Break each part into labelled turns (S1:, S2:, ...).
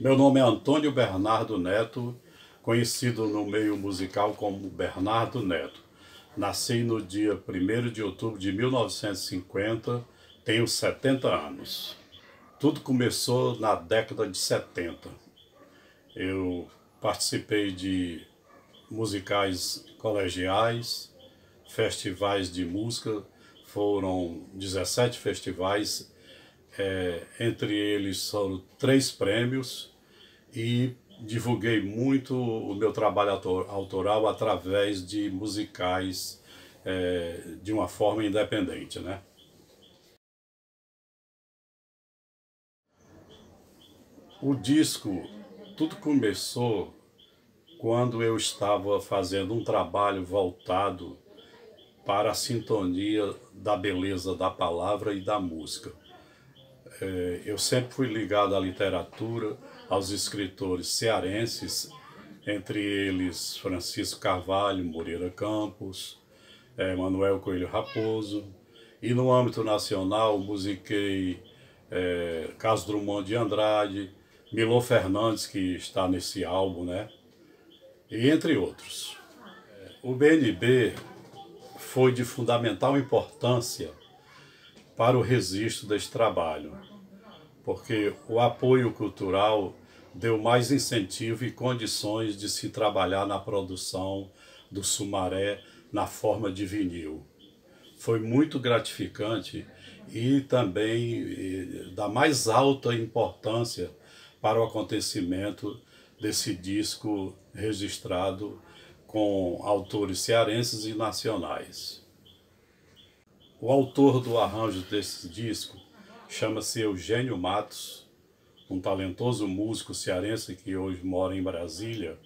S1: Meu nome é Antônio Bernardo Neto, conhecido no meio musical como Bernardo Neto. Nasci no dia 1 de outubro de 1950, tenho 70 anos. Tudo começou na década de 70. Eu participei de musicais colegiais, festivais de música, foram 17 festivais é, entre eles foram três prêmios e divulguei muito o meu trabalho autoral através de musicais é, de uma forma independente, né? O disco, tudo começou quando eu estava fazendo um trabalho voltado para a sintonia da beleza da palavra e da música. É, eu sempre fui ligado à literatura, aos escritores cearenses, entre eles Francisco Carvalho, Moreira Campos, é, Manuel Coelho Raposo. E no âmbito nacional, musiquei é, Carlos Drummond de Andrade, Milô Fernandes, que está nesse álbum, né? E entre outros. O BNB foi de fundamental importância para o registro deste trabalho, porque o apoio cultural deu mais incentivo e condições de se trabalhar na produção do Sumaré na forma de vinil. Foi muito gratificante e também da mais alta importância para o acontecimento desse disco registrado com autores cearenses e nacionais. O autor do arranjo desse disco chama-se Eugênio Matos, um talentoso músico cearense que hoje mora em Brasília.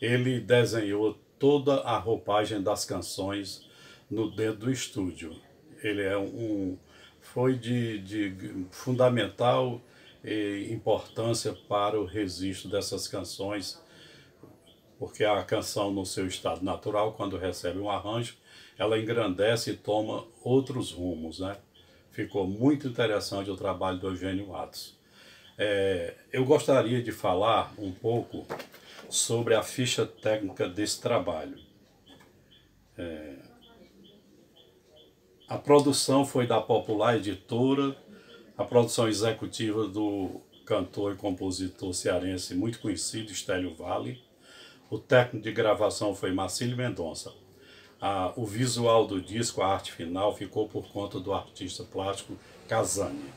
S1: Ele desenhou toda a roupagem das canções no dentro do estúdio. Ele é um foi de, de fundamental importância para o registro dessas canções, porque a canção no seu estado natural, quando recebe um arranjo, ela engrandece e toma outros rumos, né? Ficou muito interessante o trabalho do Eugênio Matos. É, eu gostaria de falar um pouco sobre a ficha técnica desse trabalho. É, a produção foi da Popular Editora, a produção executiva do cantor e compositor cearense muito conhecido, Estélio Vale. O técnico de gravação foi Marcílio Mendonça a, o visual do disco, a arte final, ficou por conta do artista plástico Casani.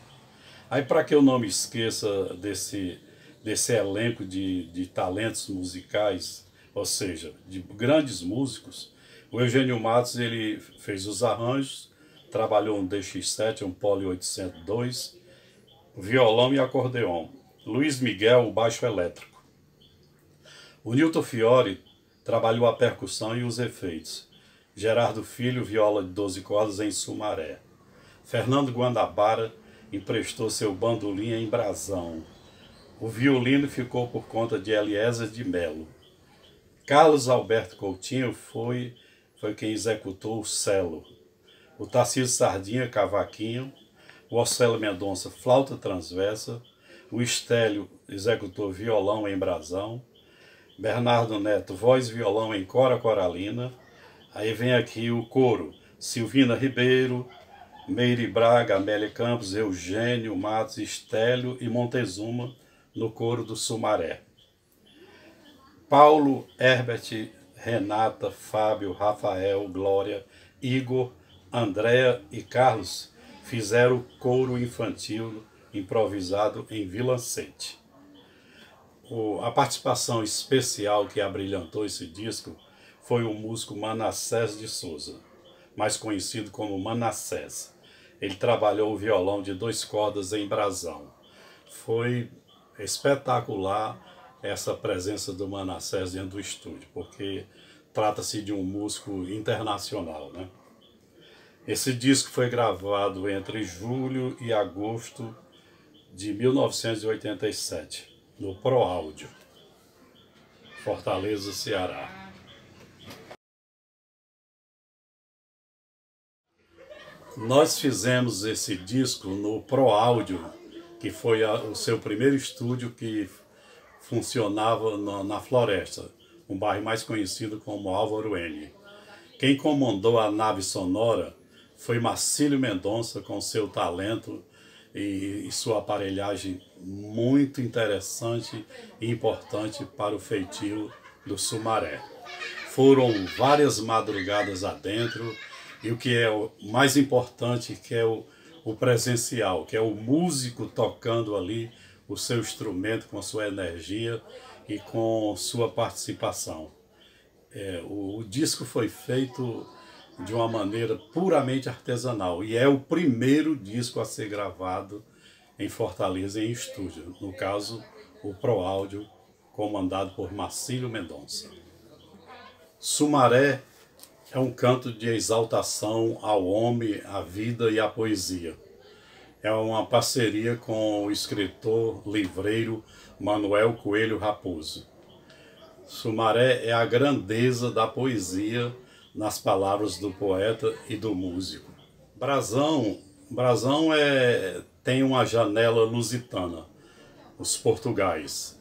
S1: Aí, para que eu não me esqueça desse, desse elenco de, de talentos musicais, ou seja, de grandes músicos, o Eugênio Matos ele fez os arranjos, trabalhou um DX7, um Poly 802, violão e acordeon. Luiz Miguel, o baixo elétrico. O Newton Fiore trabalhou a percussão e os efeitos. Gerardo Filho, viola de 12 cordas em Sumaré. Fernando Guandabara emprestou seu bandolim em Brasão. O violino ficou por conta de Eliezer de Melo. Carlos Alberto Coutinho foi, foi quem executou o cello. O Tarcísio Sardinha, cavaquinho. O Ocelo Mendonça, flauta transversa. O Estélio executou violão em brasão. Bernardo Neto, voz e violão em cora coralina. Aí vem aqui o coro. Silvina Ribeiro, Meire Braga, Amélia Campos, Eugênio Matos, Estélio e Montezuma no coro do Sumaré. Paulo, Herbert, Renata, Fábio, Rafael, Glória, Igor, Andréa e Carlos fizeram o coro infantil improvisado em Vilancete. a participação especial que abrilhantou esse disco foi o músico Manassés de Souza, mais conhecido como Manassés. Ele trabalhou o violão de dois cordas em brasão. Foi espetacular essa presença do Manassés dentro do estúdio, porque trata-se de um músico internacional, né? Esse disco foi gravado entre julho e agosto de 1987, no Pro Áudio, Fortaleza, Ceará. Nós fizemos esse disco no Pro Áudio, que foi a, o seu primeiro estúdio que funcionava na, na Floresta, um bairro mais conhecido como Álvaro N. Quem comandou a nave sonora foi Marcílio Mendonça com seu talento e, e sua aparelhagem muito interessante e importante para o feitio do Sumaré. Foram várias madrugadas adentro e o que é o mais importante, que é o, o presencial, que é o músico tocando ali o seu instrumento com a sua energia e com sua participação. É, o, o disco foi feito de uma maneira puramente artesanal e é o primeiro disco a ser gravado em Fortaleza em estúdio, no caso o Pro Áudio, comandado por Marcílio Mendonça. Sumaré é um canto de exaltação ao homem, à vida e à poesia. É uma parceria com o escritor livreiro Manuel Coelho Raposo. Sumaré é a grandeza da poesia nas palavras do poeta e do músico. Brasão, Brasão é, tem uma janela lusitana, os portugais.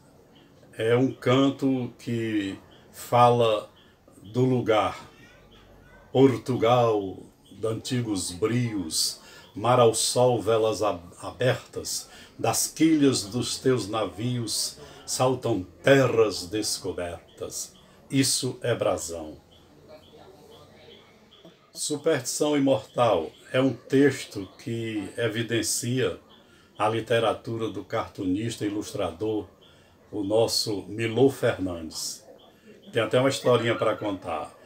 S1: É um canto que fala do lugar. Portugal, de antigos brios, mar ao sol, velas abertas, das quilhas dos teus navios saltam terras descobertas. Isso é brasão. Superstição Imortal é um texto que evidencia a literatura do cartunista e ilustrador, o nosso Milô Fernandes. Tem até uma historinha para contar.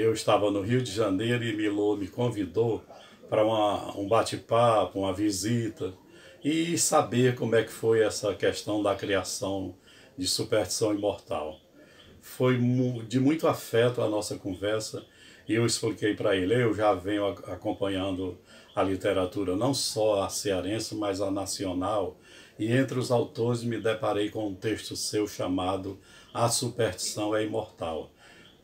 S1: Eu estava no Rio de Janeiro e Milô me convidou para um bate-papo, uma visita e saber como é que foi essa questão da criação de Superstição Imortal. Foi de muito afeto a nossa conversa e eu expliquei para ele, eu já venho acompanhando a literatura, não só a cearense, mas a nacional, e entre os autores me deparei com um texto seu chamado A Superstição é Imortal.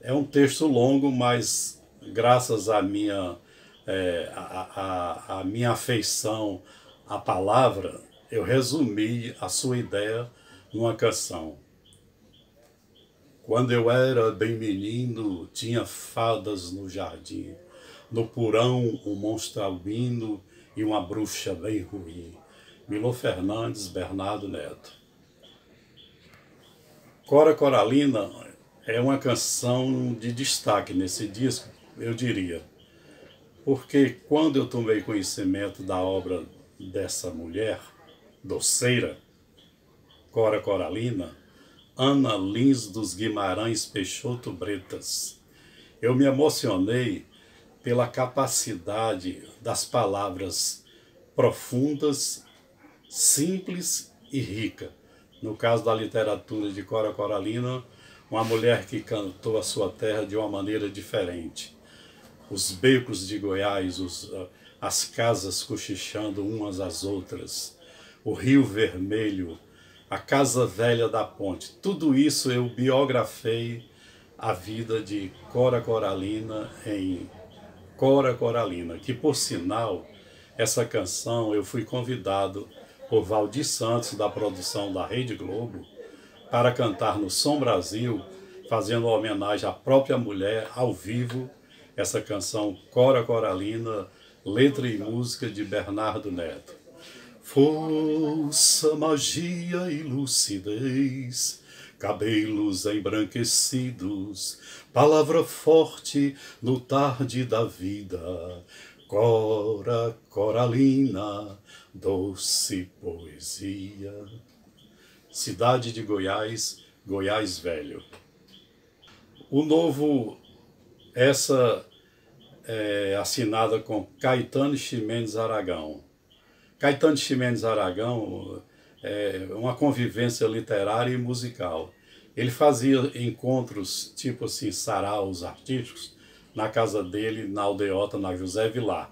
S1: É um texto longo, mas graças à minha, é, a, a minha afeição à palavra, eu resumi a sua ideia numa canção. Quando eu era bem menino, tinha fadas no jardim. No porão, um monstro albino e uma bruxa bem ruim. Milô Fernandes, Bernardo Neto. Cora Coralina é uma canção de destaque nesse disco, eu diria. Porque quando eu tomei conhecimento da obra dessa mulher, doceira, Cora Coralina, Ana Lins dos Guimarães Peixoto Bretas. Eu me emocionei pela capacidade das palavras profundas, simples e rica. No caso da literatura de Cora Coralina, uma mulher que cantou a sua terra de uma maneira diferente. Os becos de Goiás, os, as casas cochichando umas às outras, o Rio Vermelho, a Casa Velha da Ponte. Tudo isso eu biografei a vida de Cora Coralina em Cora Coralina, que por sinal, essa canção eu fui convidado por Valdir Santos, da produção da Rede Globo, para cantar no Som Brasil, fazendo homenagem à própria mulher ao vivo, essa canção Cora Coralina, letra e música de Bernardo Neto. Força, magia e lucidez, cabelos embranquecidos, palavra forte no tarde da vida, cora, coralina, doce poesia. Cidade de Goiás, Goiás Velho. O novo, essa é assinada com Caetano Ximenes Aragão Caetano Ximenes Aragão, é, uma convivência literária e musical. Ele fazia encontros, tipo assim, saraus artísticos, na casa dele, na aldeota, na José Vilar.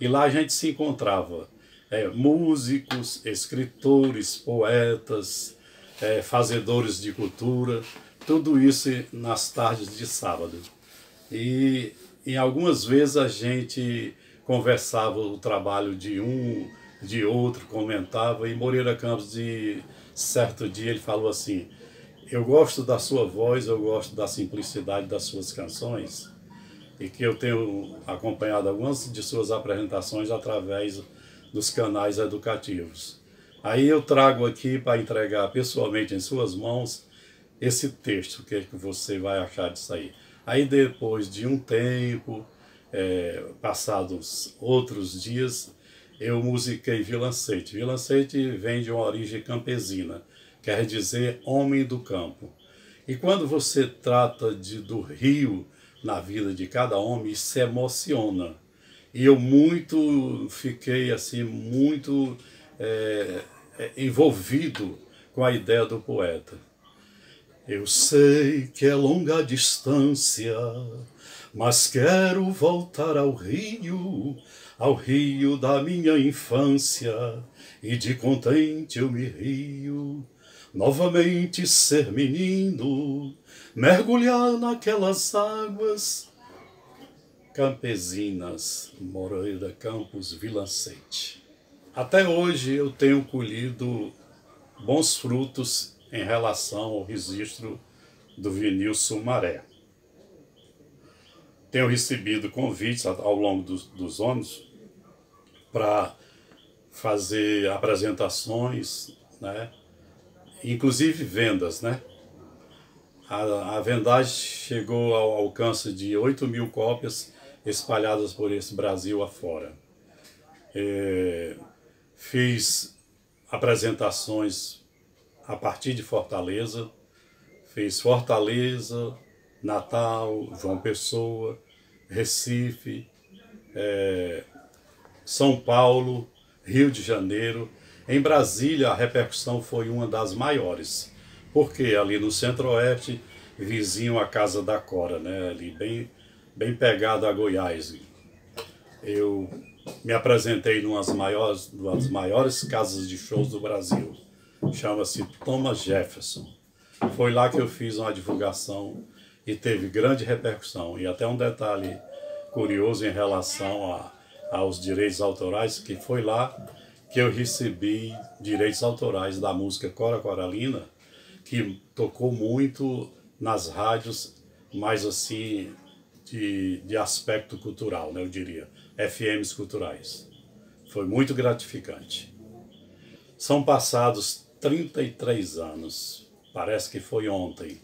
S1: E lá a gente se encontrava é, músicos, escritores, poetas, é, fazedores de cultura, tudo isso nas tardes de sábado. E em algumas vezes a gente conversava o trabalho de um de outro, comentava, e Moreira Campos, de certo dia, ele falou assim: eu gosto da sua voz, eu gosto da simplicidade das suas canções e que eu tenho acompanhado algumas de suas apresentações através dos canais educativos. Aí eu trago aqui para entregar pessoalmente em suas mãos esse texto, o que, é que você vai achar disso aí. Aí depois de um tempo, é, passados outros dias, eu musiquei Vilancete. Vilancete vem de uma origem campesina, quer dizer homem do campo. E quando você trata de, do rio na vida de cada homem, se emociona. E eu muito fiquei assim, muito é, é, envolvido com a ideia do poeta. Eu sei que é longa distância, mas quero voltar ao rio, ao rio da minha infância, e de contente eu me rio novamente ser menino, mergulhar naquelas águas campesinas, Moreira Campos, Vilancete. Até hoje eu tenho colhido bons frutos em relação ao registro do vinil Sumaré. Tenho recebido convites ao longo dos, dos anos para fazer apresentações, né? inclusive vendas, né? A, a vendagem chegou ao alcance de 8 mil cópias espalhadas por esse Brasil afora. É, fiz apresentações a partir de Fortaleza, fiz Fortaleza, Natal, João Pessoa, Recife, é, São Paulo, Rio de Janeiro. Em Brasília, a repercussão foi uma das maiores, porque ali no centro-oeste, vizinho à Casa da Cora, né, ali bem, bem pegado a Goiás. Eu me apresentei numa das maiores, das maiores casas de shows do Brasil, chama-se Thomas Jefferson. Foi lá que eu fiz uma divulgação e teve grande repercussão. E até um detalhe curioso em relação a, aos direitos autorais, que foi lá que eu recebi direitos autorais da música Cora Coralina, que tocou muito nas rádios, mais assim, de, de aspecto cultural, né, eu diria, FMs culturais. Foi muito gratificante. São passados 33 anos, parece que foi ontem,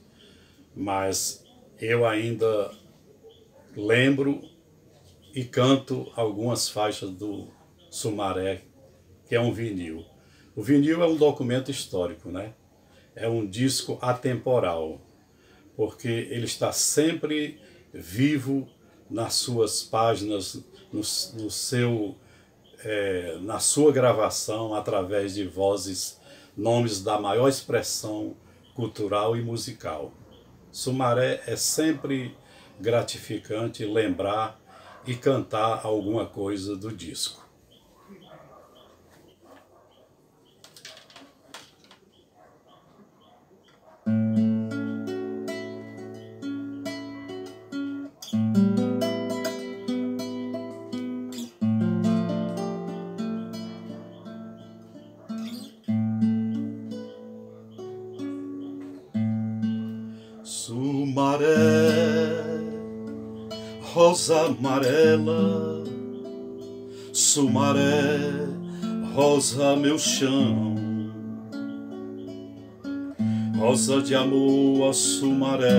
S1: mas eu ainda lembro e canto algumas faixas do Sumaré que é um vinil. O vinil é um documento histórico, né? É um disco atemporal, porque ele está sempre vivo nas suas páginas, no, no seu, é, na sua gravação, através de vozes, nomes da maior expressão cultural e musical. Sumaré é sempre gratificante lembrar e cantar alguma coisa do disco.
S2: Rosa amarela, sumaré, rosa meu chão, rosa de amor a sumaré,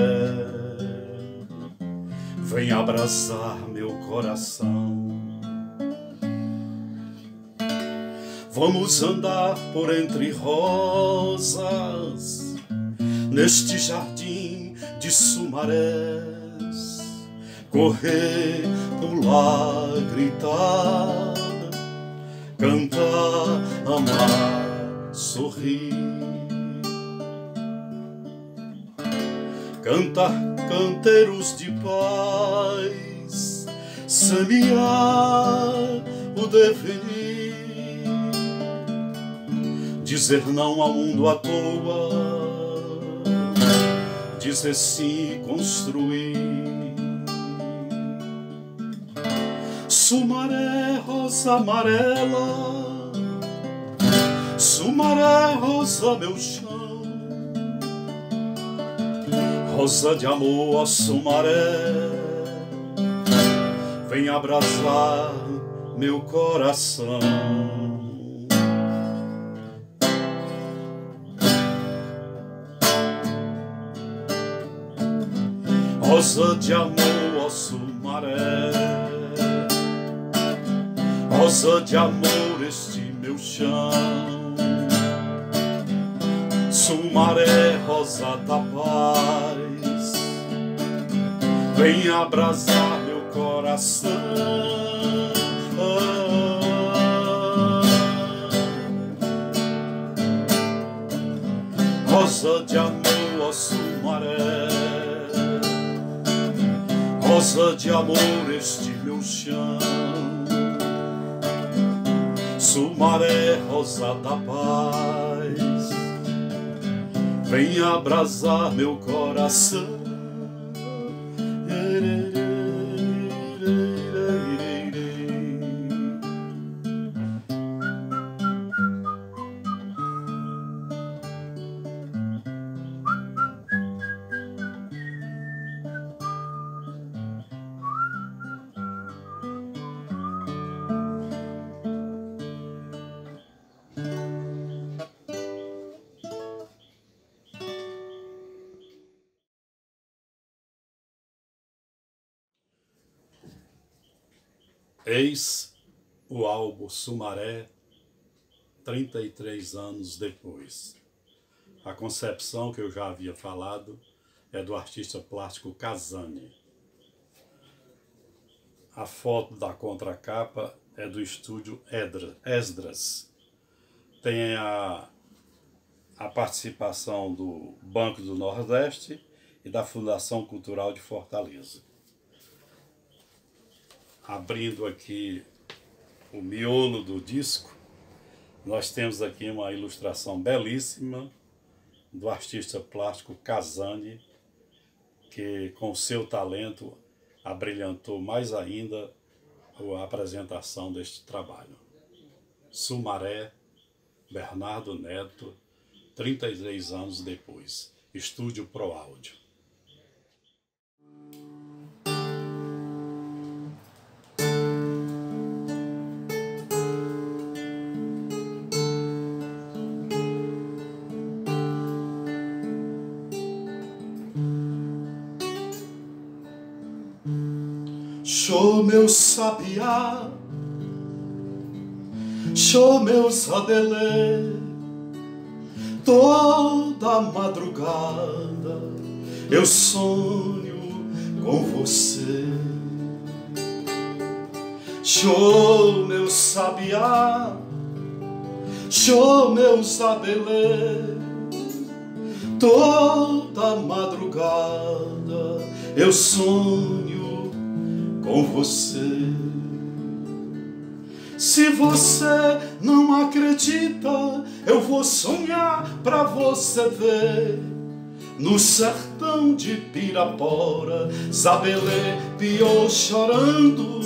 S2: vem abraçar meu coração. Vamos andar por entre rosas, neste jardim de sumaré correr, pular, gritar, cantar, amar, sorrir. Cantar canteiros de paz, semear o devenir, dizer não ao mundo à toa, dizer sim, construir Sumaré, rosa amarela, Sumaré, rosa meu chão, Rosa de amor, ó sumaré, vem abraçar meu coração. Rosa de amor, ó sumaré, rosa de amor, este meu chão Sumaré, rosa da paz, vem abrasar meu coração. Rosa de amor, ó Sumaré, rosa de amor, este meu chão. Sumaré, rosa da paz vem abrasar meu coração.
S1: Eis o álbum Sumaré, 33 anos depois. A concepção que eu já havia falado é do artista plástico Casani. A foto da contracapa é do estúdio Esdras. Tem a, a participação do Banco do Nordeste e da Fundação Cultural de Fortaleza abrindo aqui o miolo do disco, nós temos aqui uma ilustração belíssima do artista plástico Casani, que com seu talento abrilhantou mais ainda a apresentação deste trabalho. Sumaré, Bernardo Neto, 33 anos depois. Estúdio Pro Áudio.
S2: Meu sabiá, show meu sadelê, toda madrugada eu sonho com você. Show meu sabiá, show meu sadelê, toda madrugada eu sonho com você. Se você não acredita, eu vou sonhar pra você ver. No sertão de Pirapora, Zabelê piou chorando,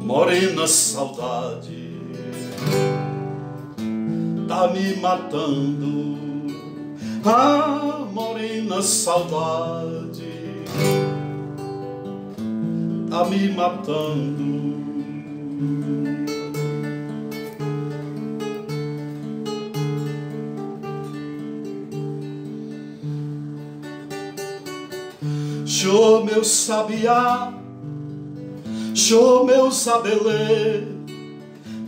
S2: morena saudade, tá me matando. Ah, morena saudade tá me matando. Show meu sabiá, show meu sabelê,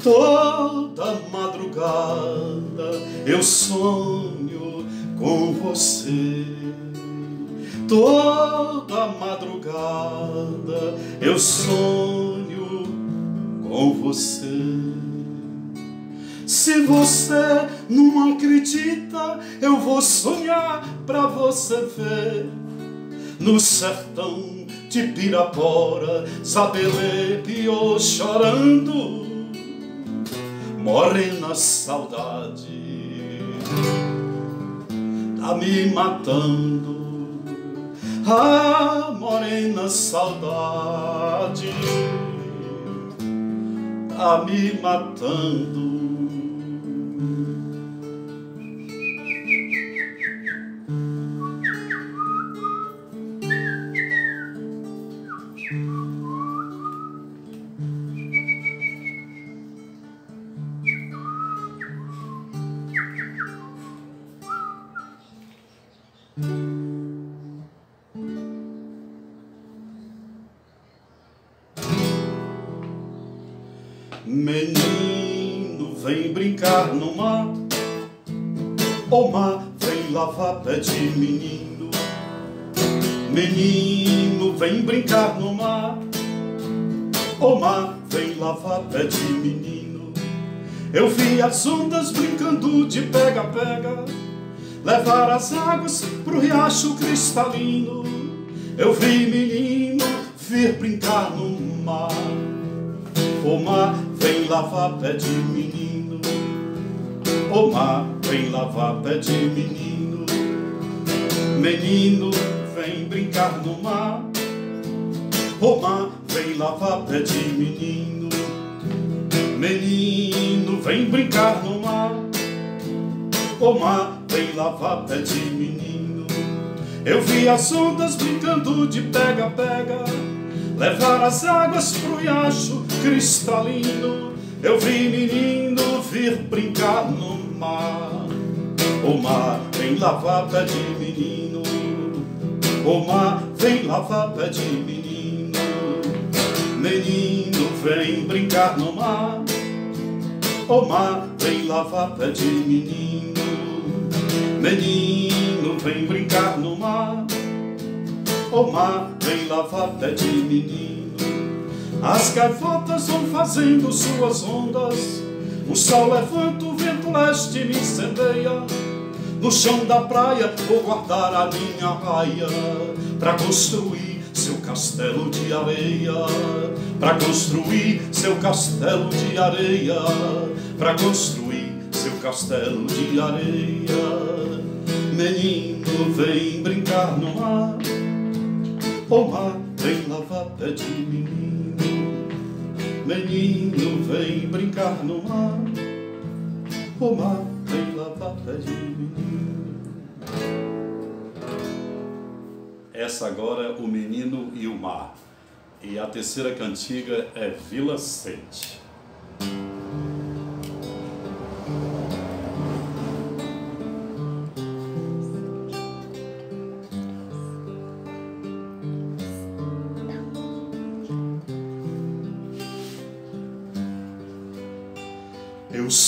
S2: toda madrugada eu sonho com você. Toda madrugada eu sonho com você. Se você não acredita, eu vou sonhar pra você ver. No sertão de Pirapora, Sabelê piou chorando, morena saudade, tá me matando a morena saudade tá me matando. Levar as águas pro riacho cristalino. Eu vi menino vir brincar no mar. O mar vem lavar pé de menino. O mar vem lavar pé de menino. Menino, vem brincar no mar. O mar vem lavar pé de menino. Menino, vem brincar no mar. O mar lavar pé de menino. Eu vi as ondas brincando de pega-pega levar as águas pro riacho cristalino. Eu vi menino vir brincar no mar. O mar vem lavar pé de menino. O mar vem lavar pé de menino. Menino vem brincar no mar. O mar vem lavar pé de menino. Menino vem brincar no mar. O mar vem lavar pé de menino. As gaivotas vão fazendo suas ondas. O sol levanta, o vento leste me incendeia. No chão da praia vou guardar a minha raia para construir seu castelo de areia. Para construir seu castelo de areia. Para construir seu castelo de areia. Menino, vem brincar no mar. O mar vem lavar pé de menino Menino vem brincar no mar O mar vem lavar pé de menino
S1: Essa agora é o menino e o mar. E a terceira cantiga é Vila Sente.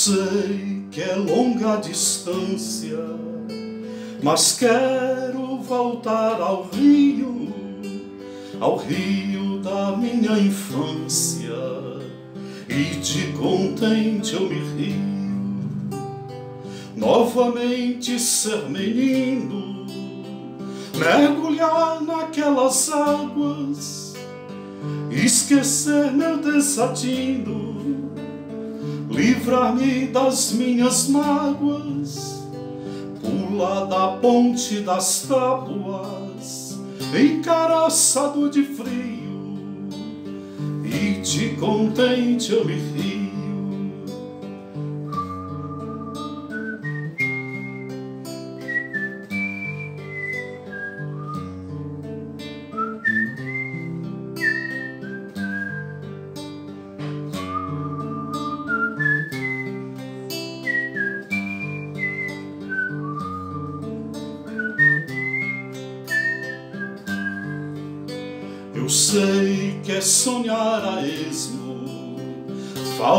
S2: Sei que é longa a distância, mas quero voltar ao rio, ao rio da minha infância, e de contente eu me rio. Novamente ser menino, mergulhar naquelas águas, esquecer meu desatino livrar-me das minhas mágoas, pular da ponte das tábuas, encaraçado de frio, e de contente eu me rio.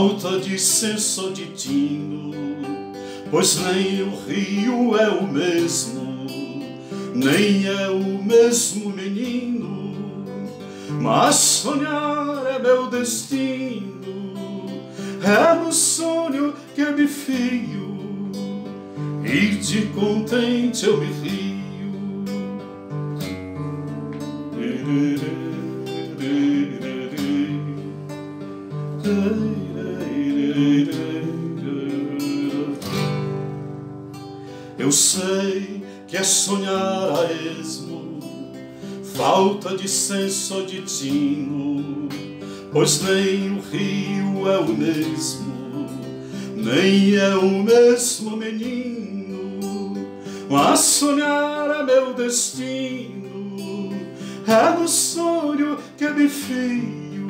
S2: Falta de senso de tino, pois nem o rio é o mesmo, nem é o mesmo menino, mas sonhar é meu destino, é no sonho que me fio, e de contente eu me rio. Sonhar a esmo, falta de senso de tino, pois nem o rio é o mesmo, nem é o mesmo menino, mas sonhar é meu destino, é no sonho que me fio,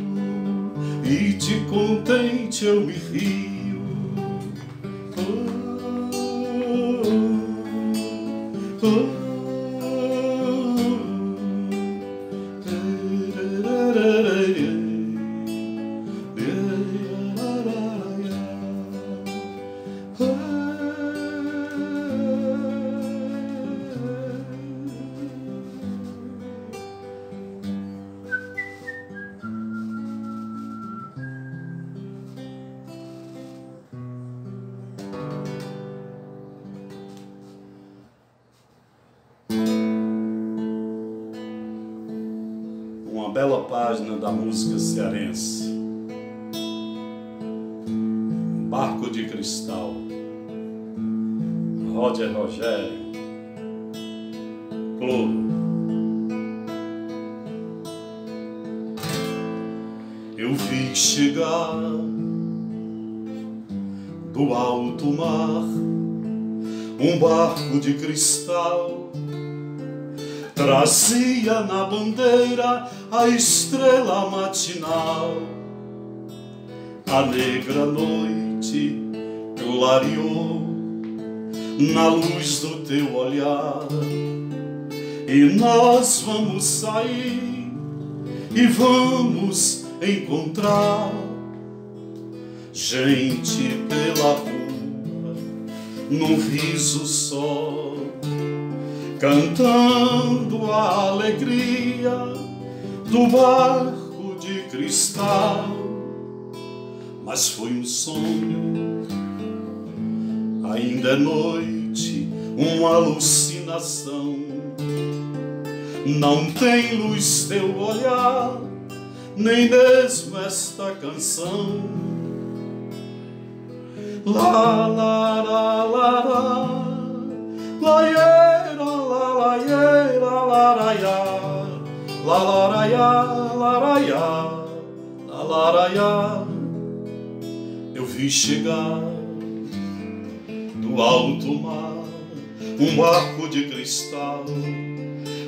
S2: e de contente eu me rio.
S1: put página da música cearense. Barco de Cristal, Roger Rogério, Clube.
S2: Eu vi chegar do alto mar um barco de cristal Trazia na bandeira a estrela matinal. A negra noite clareou na luz do teu olhar. E nós vamos sair e vamos encontrar gente pela rua num riso só cantando a alegria do barco de cristal. Mas foi um sonho, ainda é noite, uma alucinação. Não tem luz teu olhar, nem mesmo esta canção. Lá, lá, lá, lá, lá ye la la eu vi chegar do alto mar um arco de cristal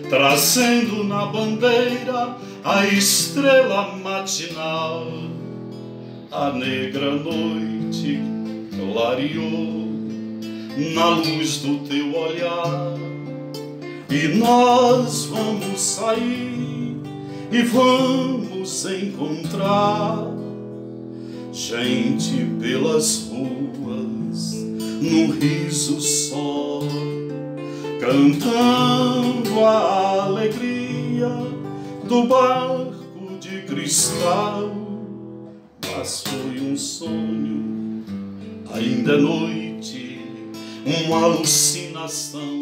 S2: trazendo na bandeira a estrela matinal. A negra noite clareou na luz do teu olhar. E nós vamos sair e vamos encontrar gente pelas ruas, num riso só, cantando a alegria do barco de cristal. Mas foi um sonho, ainda é noite, uma alucinação.